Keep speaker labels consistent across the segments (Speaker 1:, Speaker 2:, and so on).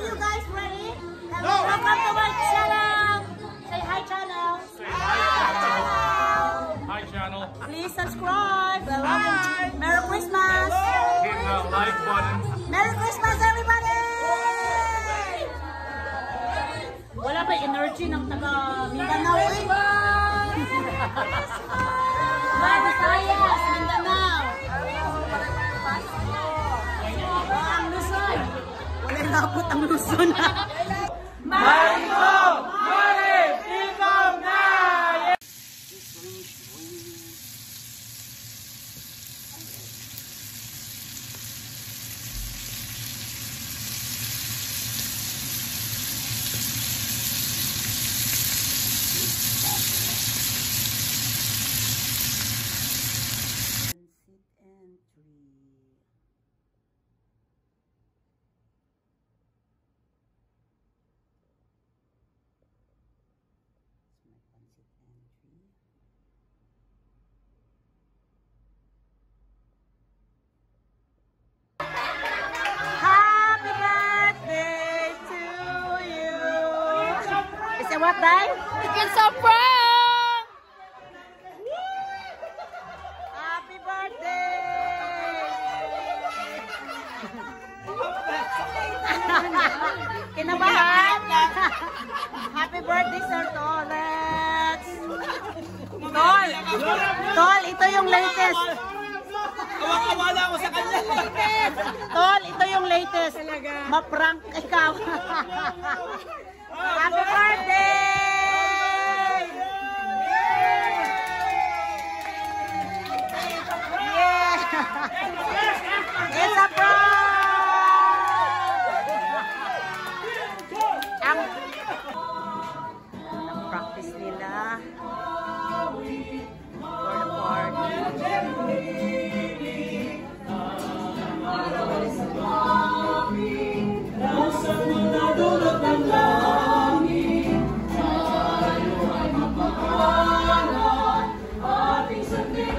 Speaker 1: You guys ready? Welcome to my channel. Say hi channel.
Speaker 2: Hi channel.
Speaker 1: Please subscribe. Hi. Merry Christmas.
Speaker 2: Hit the like button.
Speaker 1: Merry Christmas everybody. Wala ba energy ng taga Mindanao eh? Ba, Visayas, Mindanao. Wala nabot ang Luzon. Happy birthday to you. Is it what day?
Speaker 3: It's a prank!
Speaker 1: Happy birthday! Kinabahan? Happy birthday, Sir Tolet! Tol! Tol, ito yung latest.
Speaker 4: Kawang-kawala ako sa kanya.
Speaker 1: Tol, ito yung latest. Ma-prank ikaw. Happy birthday!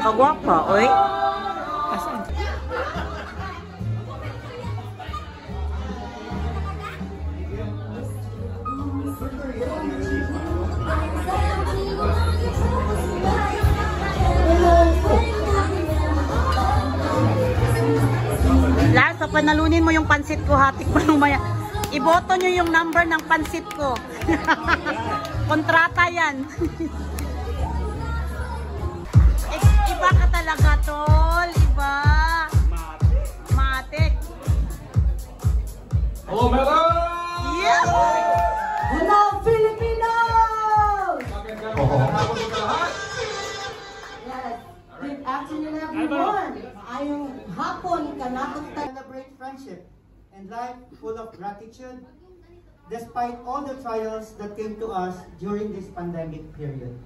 Speaker 1: Kagwapa, oy. Lasa, panalunin mo yung pansit ko, hatik mo yung maya. Iboto nyo yung number ng pansit ko. Kontrata yan. Iba ka talaga, tol. Iba. Matik.
Speaker 2: Hello, Mela!
Speaker 1: Yeah!
Speaker 5: Hello, Filipinos! Yes. Good afternoon, everyone. Ayong hapon kanatok tayo.
Speaker 6: celebrate friendship and life full of gratitude despite all the trials that came to us during this pandemic period.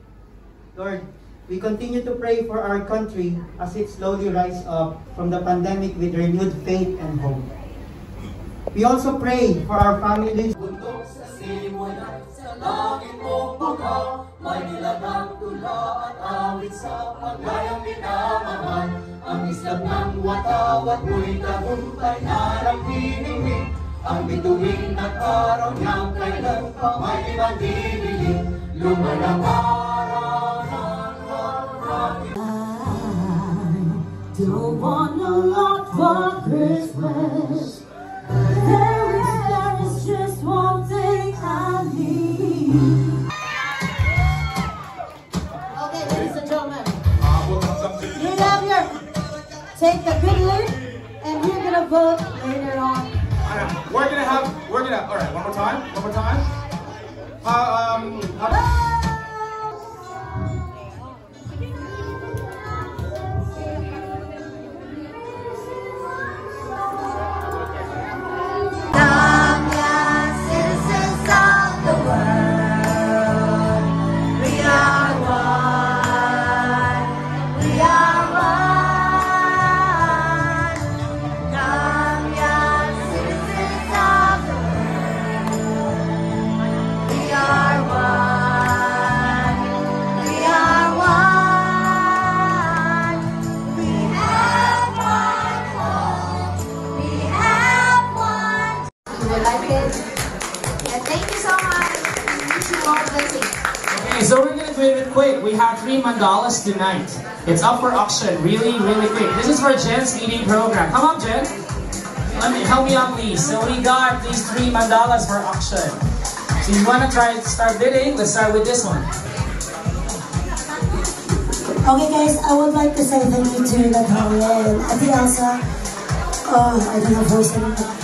Speaker 6: Lord, We continue to pray for our country as it slowly rises up from the pandemic with renewed faith and hope. We also pray for our families.
Speaker 5: Ang na niyang kailan pa may I don't want a lot for Christmas. There is, just one thing I need. Okay, ladies and gentlemen, you have your take the good look, and we're gonna vote later on.
Speaker 2: We're gonna have, we're gonna, alright, one more time, one more time. Uh, um,
Speaker 4: Dollars tonight. It's up for auction really, really quick. This is for Jen's eating program. Come on, Jen. Let me, help me out, please. So we got these three mandalas for auction. So you want to try to start bidding? Let's start with this one.
Speaker 5: Okay, guys, I would like to say thank you to Natalia and Ate Oh, I don't have voice anymore.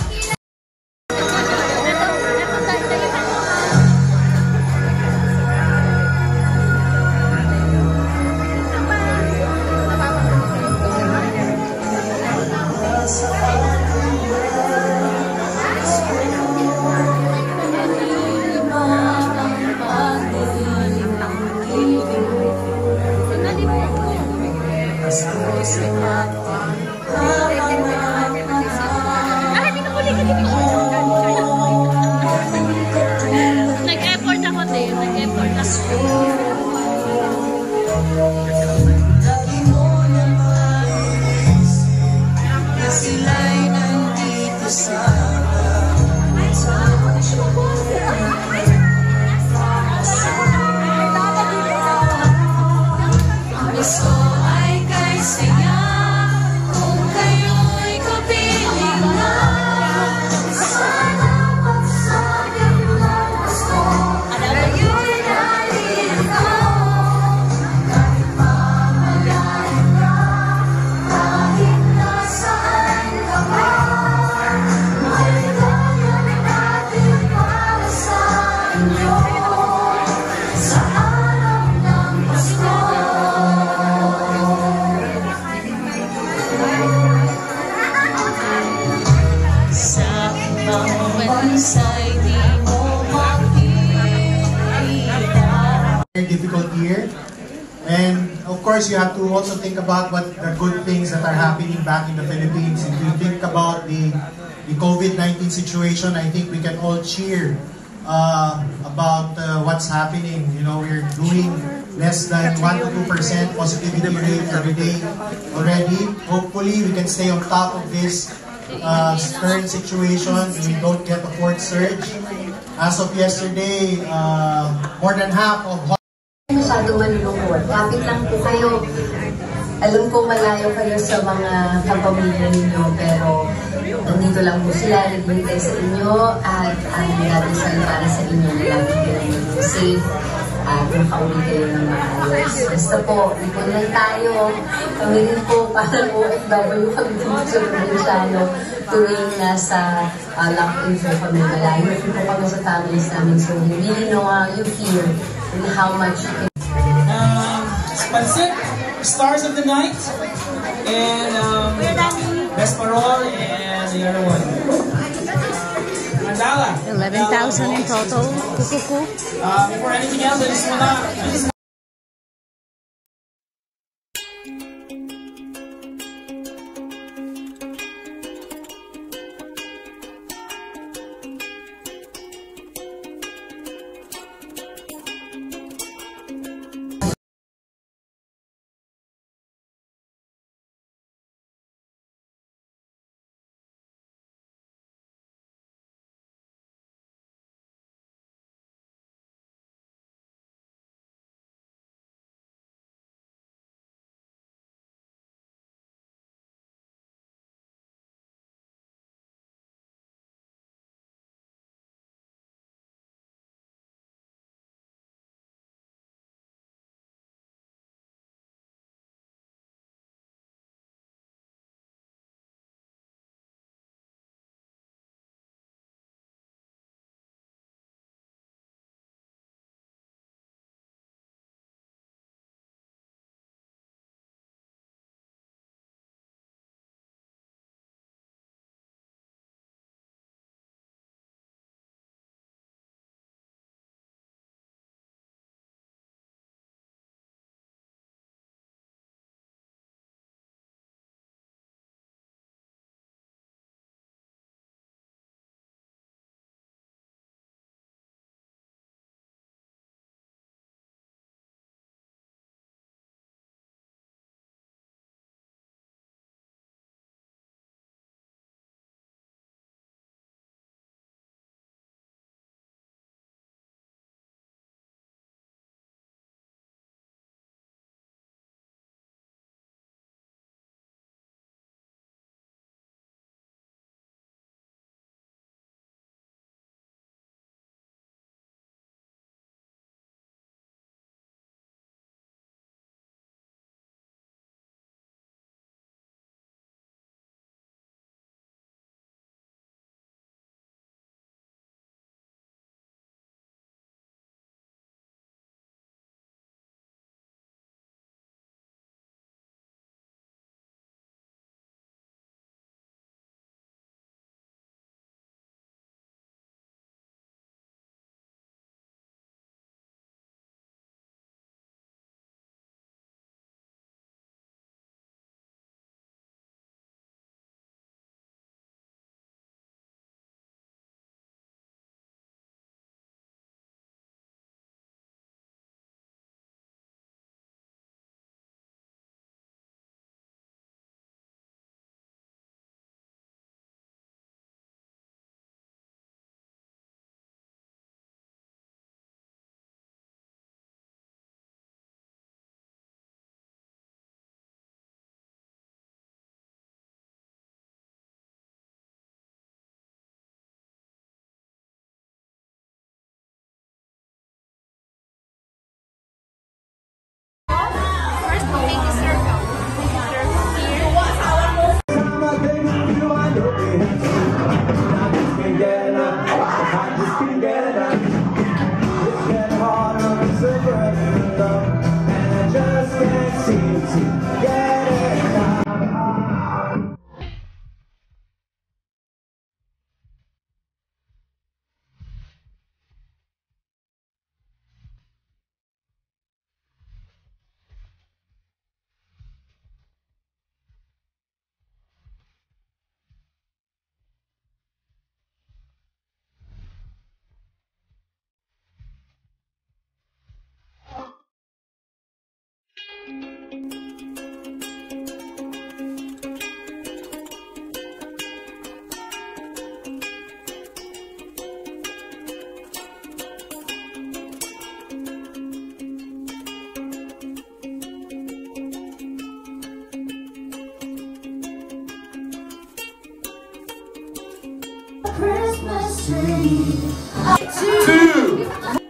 Speaker 7: school. Course, you have to also think about what the good things that are happening back in the Philippines. If you think about the, the COVID-19 situation, I think we can all cheer uh, about uh, what's happening. You know, we're doing less than 1 to 2% positivity rate every day already. Hopefully, we can stay on top of this uh, current situation and we don't get a fourth surge. As of yesterday, uh, more than half of
Speaker 8: masyadong malulungkot. Kapit lang po kayo. Alam ko malayo kayo sa mga kapamilya ninyo, pero nandito lang po sila, nagbintay sa inyo, at ang nagdadasal para sa inyo na kayo maging safe at makauwi kayo ng maayos. Basta po, ipon lang tayo. Kami rin po, parang OFW kami dito sa Provinciano, tuwing nasa uh, lockdown po kami, malayo po kami sa families namin. So, we really know how you feel and how much you can
Speaker 4: Um, Pansit, Stars of the Night, and um, Best Parol, and the other one. Mandala.
Speaker 3: 11,000 in total. Kukuku.
Speaker 4: Uh, before anything else, I just wanna, I
Speaker 5: Two,